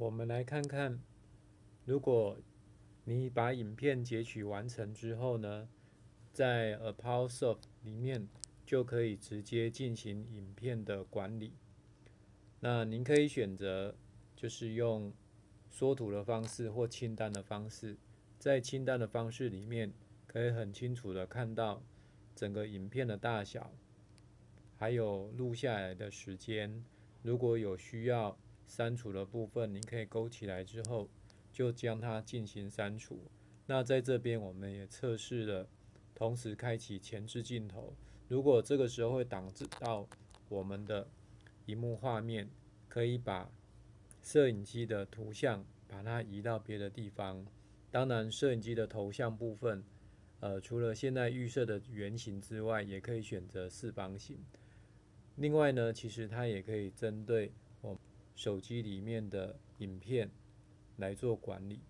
我们来看看，如果你把影片截取完成之后呢，在 A PowerSoft 里面就可以直接进行影片的管理。那您可以选择就是用缩图的方式或清单的方式，在清单的方式里面可以很清楚的看到整个影片的大小，还有录下来的时间。如果有需要删除的部分，您可以勾起来之后就将它进行删除。那在这边我们也测试了，同时开启前置镜头。如果这个时候会挡住到我们的荧幕画面，可以把摄影机的图像把它移到别的地方。当然，摄影机的头像部分，呃，除了现在预设的圆形之外，也可以选择四方形。另外呢，其实它也可以针对我手机里面的影片来做管理。